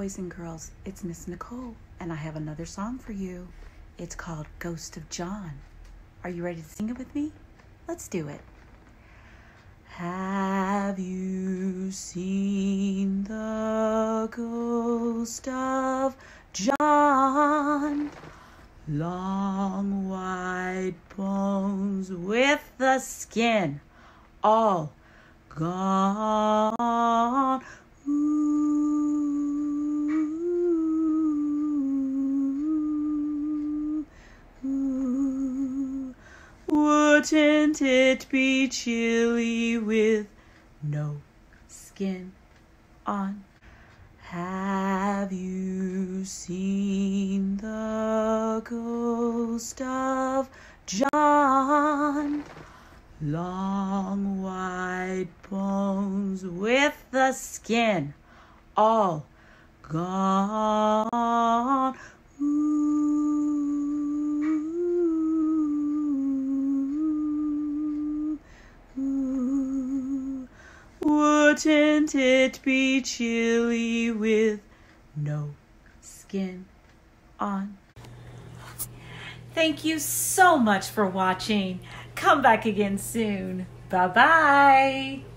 boys and girls. It's Miss Nicole, and I have another song for you. It's called Ghost of John. Are you ready to sing it with me? Let's do it. Have you seen the ghost of John? Long white bones with the skin all gone. Wouldn't it be chilly with no skin on? Have you seen the ghost of John? Long white bones with the skin all gone. Wouldn't it be chilly with no skin on? Thank you so much for watching. Come back again soon. Bye bye.